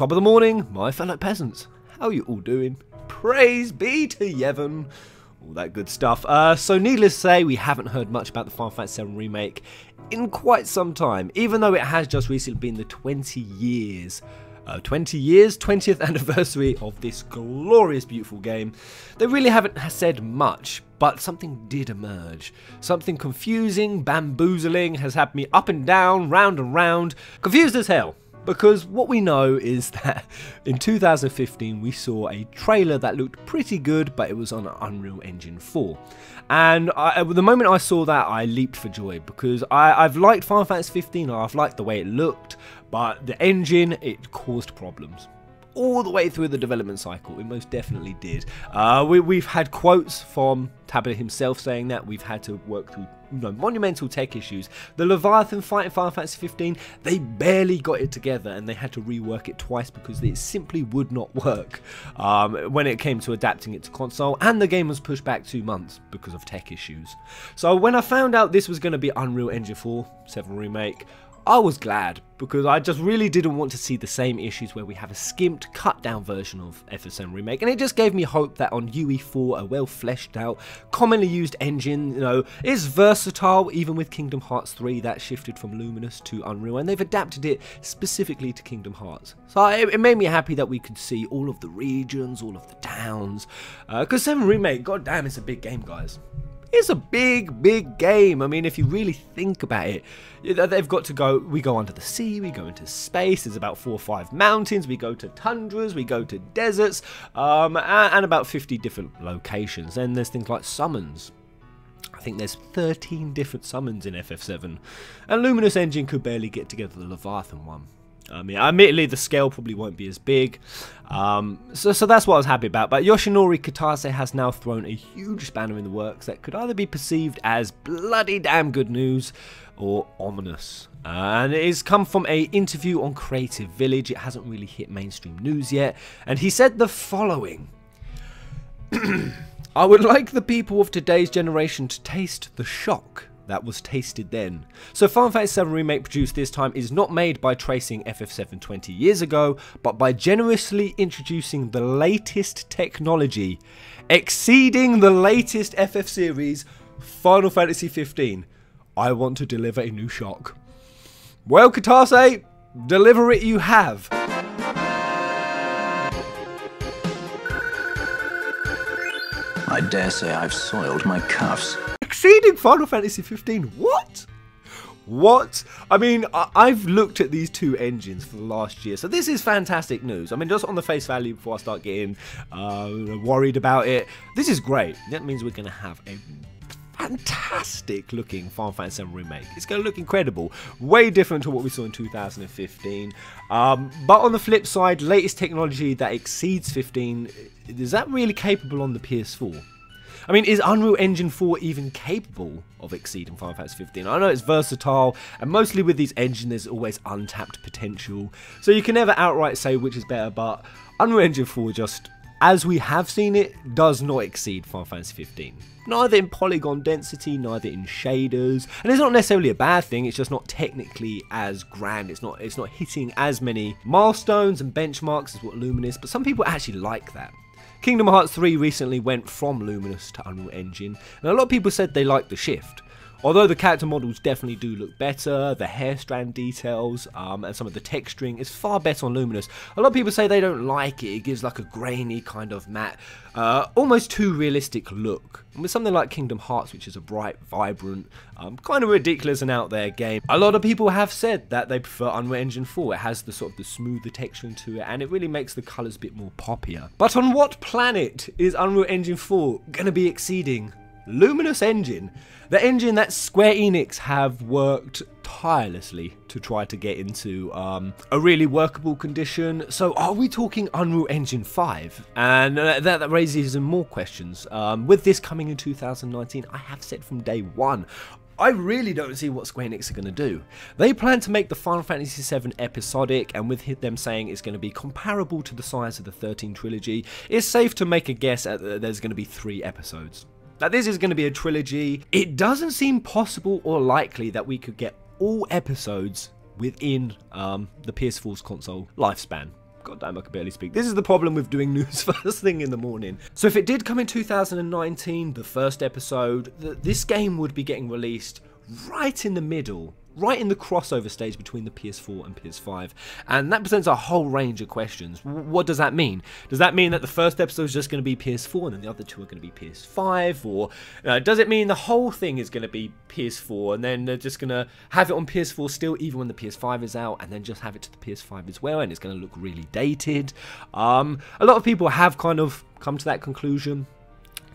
Top of the morning, my fellow peasants. How are you all doing? Praise be to Yevon. All that good stuff. Uh, so needless to say, we haven't heard much about the Final Fantasy VII Remake in quite some time, even though it has just recently been the 20 years uh, 20 years, 20th anniversary of this glorious, beautiful game. They really haven't said much, but something did emerge. Something confusing, bamboozling has had me up and down, round and round, confused as hell. Because what we know is that in 2015 we saw a trailer that looked pretty good, but it was on Unreal Engine 4. And I, the moment I saw that, I leaped for joy because I, have liked Final Fantasy 15. I've liked the way it looked, but the engine it caused problems all the way through the development cycle. It most definitely did. Uh, we, have had quotes from Tabata himself saying that we've had to work through you know, monumental tech issues. The Leviathan fight in Final Fantasy 15, they barely got it together and they had to rework it twice because it simply would not work um, when it came to adapting it to console. And the game was pushed back two months because of tech issues. So when I found out this was going to be Unreal Engine 4 7 Remake, I was glad because I just really didn't want to see the same issues where we have a skimped, cut down version of FF7 Remake, and it just gave me hope that on UE4, a well fleshed out, commonly used engine, you know, is versatile, even with Kingdom Hearts 3 that shifted from Luminous to Unreal, and they've adapted it specifically to Kingdom Hearts. So it, it made me happy that we could see all of the regions, all of the towns, because uh, 7 Remake, god damn, it's a big game, guys. It's a big, big game. I mean, if you really think about it, they've got to go. We go under the sea, we go into space. There's about four or five mountains. We go to tundras, we go to deserts, um, and, and about 50 different locations. Then there's things like summons. I think there's 13 different summons in FF7, and Luminous Engine could barely get together the Leviathan one. I mean, admittedly, the scale probably won't be as big. Um, so, so that's what I was happy about. But Yoshinori Kitase has now thrown a huge spanner in the works that could either be perceived as bloody damn good news or ominous. And it has come from a interview on Creative Village. It hasn't really hit mainstream news yet. And he said the following. I would like the people of today's generation to taste the shock that was tasted then. So Final Fantasy VII Remake produced this time is not made by tracing FF7 20 years ago, but by generously introducing the latest technology, exceeding the latest FF series, Final Fantasy 15. I want to deliver a new shock. Well, Kitase, deliver it you have. I dare say I've soiled my cuffs exceeding Final Fantasy 15. What? What? I mean, I- have looked at these two engines for the last year, so this is fantastic news. I mean, just on the face value before I start getting uh, worried about it, this is great. That means we're going to have a fantastic looking Final Fantasy VII Remake. It's going to look incredible. Way different to what we saw in 2015. Um, but on the flip side, latest technology that exceeds 15, is that really capable on the PS4? I mean, is Unreal Engine 4 even capable of exceeding Final Fantasy 15? I know it's versatile, and mostly with these engines, there's always untapped potential. So you can never outright say which is better, but Unreal Engine 4 just, as we have seen it, does not exceed Final Fantasy 15. Neither in polygon density, neither in shaders, and it's not necessarily a bad thing. It's just not technically as grand. It's not. It's not hitting as many milestones and benchmarks as what Luminous. But some people actually like that. Kingdom Hearts 3 recently went from Luminous to Unreal Engine, and a lot of people said they liked the shift. Although the character models definitely do look better, the hair strand details um, and some of the texturing is far better on Luminous. A lot of people say they don't like it, it gives like a grainy kind of matte, uh, almost too realistic look. And with something like Kingdom Hearts, which is a bright, vibrant, um, kind of ridiculous and out there game, a lot of people have said that they prefer Unreal Engine 4. It has the sort of the smoother texturing to it and it really makes the colours a bit more poppier. But on what planet is Unreal Engine 4 going to be exceeding Luminous Engine, the engine that Square Enix have worked tirelessly to try to get into um, a really workable condition. So, are we talking Unreal Engine 5? And uh, that, that, raises more questions. Um, with this coming in 2019, I have said from day one, I really don't see what Square Enix are going to do. They plan to make the Final Fantasy VII episodic, and with them saying it's going to be comparable to the size of the 13 trilogy, it's safe to make a guess at uh, there's going to be three episodes. That this is going to be a trilogy. It doesn't seem possible or likely that we could get all episodes within um, the PS4's console lifespan. God damn, I can barely speak. This is the problem with doing news first thing in the morning. So if it did come in 2019, the first episode, th this game would be getting released right in the middle right in the crossover stage between the PS4 and PS5. And that presents a whole range of questions. What does that mean? Does that mean that the first episode is just going to be PS4 and then the other two are going to be PS5? Or uh, does it mean the whole thing is going to be PS4 and then they're just going to have it on PS4 still, even when the PS5 is out, and then just have it to the PS5 as well, and it's going to look really dated? Um, a lot of people have kind of come to that conclusion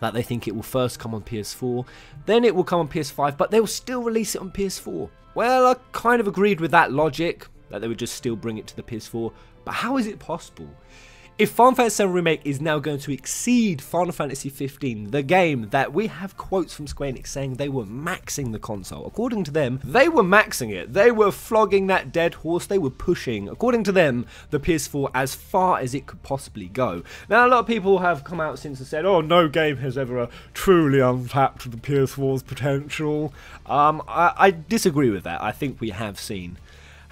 that they think it will first come on PS4, then it will come on PS5, but they'll still release it on PS4. Well, I kind of agreed with that logic, that they would just still bring it to the PS4, but how is it possible? If Final Fantasy VII Remake is now going to exceed Final Fantasy XV, the game that we have quotes from Square Enix saying they were maxing the console. According to them, they were maxing it. They were flogging that dead horse. They were pushing, according to them, the PS4 as far as it could possibly go. Now, a lot of people have come out since and said, oh, no game has ever truly untapped the PS4's potential. Um, I, I disagree with that. I think we have seen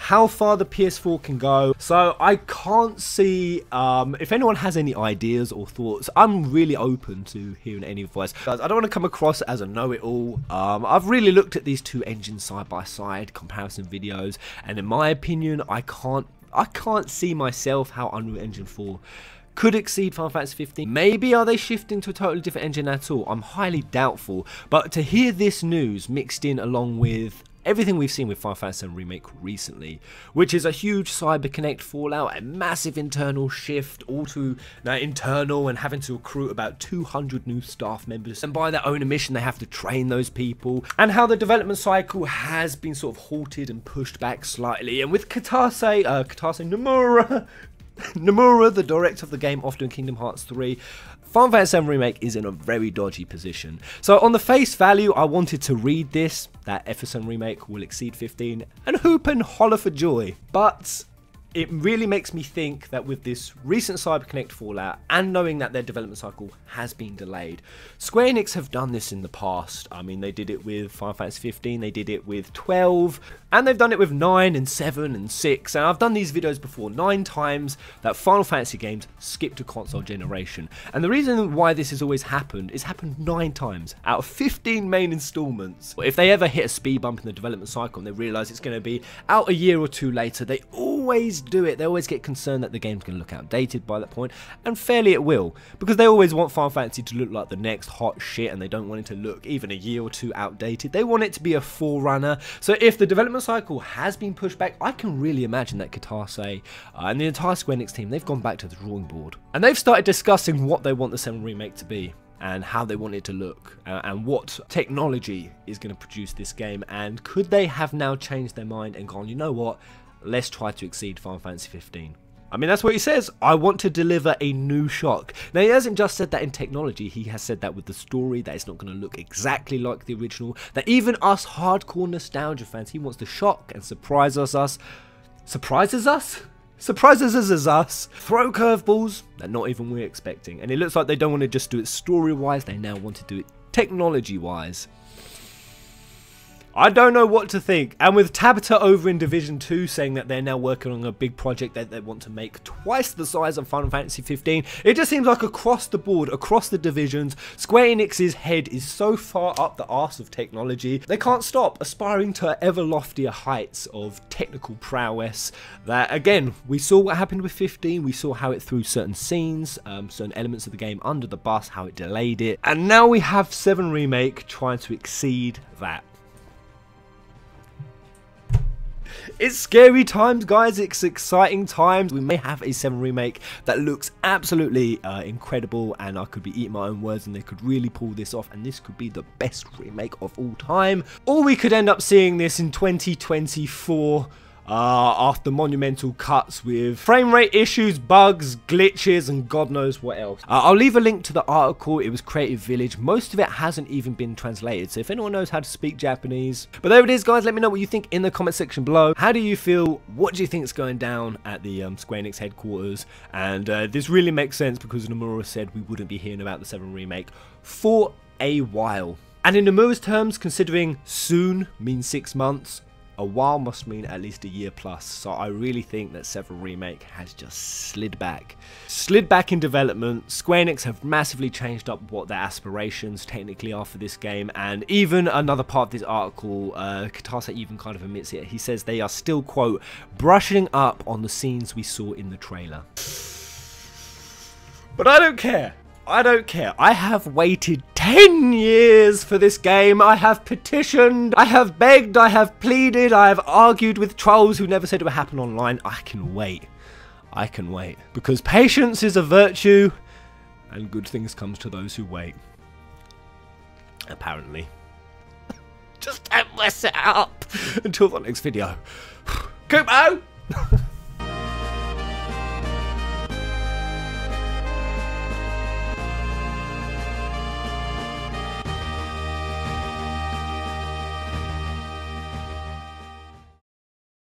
how far the PS4 can go. So I can't see um, if anyone has any ideas or thoughts. I'm really open to hearing any advice. Guys, I don't want to come across as a know-it-all. Um, I've really looked at these two engines side by side comparison videos, and in my opinion, I can't I can't see myself how Unreal Engine 4 could exceed Final Fantasy 15. Maybe are they shifting to a totally different engine at all? I'm highly doubtful. But to hear this news mixed in along with everything we've seen with Final Fantasy VII Remake recently, which is a huge CyberConnect fallout, a massive internal shift, all to now internal and having to recruit about 200 new staff members, and by their own admission they have to train those people, and how the development cycle has been sort of halted and pushed back slightly, and with Kitase, uh, Kitase Nomura Nomura, the director of the game, doing Kingdom Hearts 3, Final Fantasy VII Remake is in a very dodgy position. So on the face value, I wanted to read this, that FF7 Remake will exceed 15, and hoop and holler for joy. But it really makes me think that with this recent CyberConnect fallout and knowing that their development cycle has been delayed, Square Enix have done this in the past. I mean, they did it with Final Fantasy 15, they did it with 12, and they've done it with 9 and 7 and 6. And I've done these videos before nine times that Final Fantasy games skipped a console generation. And the reason why this has always happened is happened nine times out of 15 main installments. If they ever hit a speed bump in the development cycle and they realize it's going to be out a year or two later, they always do it. They always get concerned that the game's going to look outdated by that point. point, and fairly it will, because they always want Final Fantasy to look like the next hot shit, and they don't want it to look even a year or two outdated. They want it to be a forerunner. So if the development cycle has been pushed back, I can really imagine that Kitase uh, and the entire Square Enix team, they've gone back to the drawing board, and they've started discussing what they want the 7 remake to be and how they want it to look uh, and what technology is going to produce this game. And could they have now changed their mind and gone you know what? Let's try to exceed Final Fantasy 15. I mean, that's what he says. I want to deliver a new shock. Now, he hasn't just said that in technology, he has said that with the story, that it's not going to look exactly like the original, that even us hardcore nostalgia fans, he wants to shock and surprise us. us surprises us? Surprises us as us. Throw curveballs that not even we're expecting. And it looks like they don't want to just do it story wise, they now want to do it technology wise. I don't know what to think. And with Tabata over in Division 2 saying that they're now working on a big project that they want to make twice the size of Final Fantasy 15, it just seems like across the board, across the divisions, Square Enix's head is so far up the arse of technology, they can't stop aspiring to ever loftier heights of technical prowess that, again, we saw what happened with 15, we saw how it threw certain scenes, um, certain elements of the game under the bus, how it delayed it, and now we have 7 Remake trying to exceed that. It's scary times, guys. It's exciting times. We may have a 7 remake that looks absolutely uh, incredible, and I could be eating my own words, and they could really pull this off, and this could be the best remake of all time. Or we could end up seeing this in 2024 uh, after monumental cuts with frame rate issues, bugs, glitches, and God knows what else. Uh, I'll leave a link to the article. It was Creative Village. Most of it hasn't even been translated, so if anyone knows how to speak Japanese. But there it is, guys. Let me know what you think in the comment section below. How do you feel? What do you think is going down at the um, Square Enix headquarters? And uh, this really makes sense because Nomura said we wouldn't be hearing about the 7 remake for a while. And in Nomura's terms, considering soon means six months, a while must mean at least a year plus, so I really think that Seven Remake has just slid back. Slid back in development, Square Enix have massively changed up what their aspirations technically are for this game, and even another part of this article, uh, Kitase even kind of admits it, he says they are still, quote, brushing up on the scenes we saw in the trailer. But I don't care. I don't care. I have waited 10 years for this game. I have petitioned, I have begged, I have pleaded, I have argued with trolls who never said it would happen online. I can wait. I can wait. Because patience is a virtue, and good things comes to those who wait. Apparently. Just don't mess it up until the next video. Kupo!